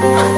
아!